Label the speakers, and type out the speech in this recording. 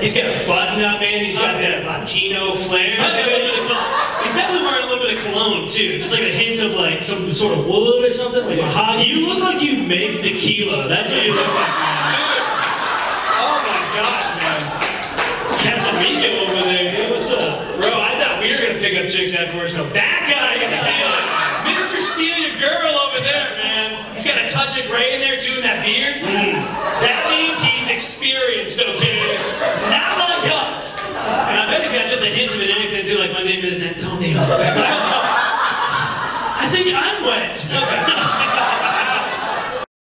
Speaker 1: He's got a button up, man. He's got that Latino flair.
Speaker 2: He's definitely wearing a little bit of cologne too, just like a hint of like some sort of wood or something, like mahogany.
Speaker 1: You look like you make tequila. That's what you look like, man. Oh my gosh, man.
Speaker 2: Casamigo over there, dude. What's up?
Speaker 1: Bro, I thought we were gonna pick up chicks afterwards. So that guy is stealing. Mr. Steal Your Girl over there, man. He's got a touch of gray in there too in that beard. Experienced, okay? Not like us.
Speaker 2: And I bet he's got just a hint of an accent too, like my name is Antonio.
Speaker 1: I think I'm wet. Okay.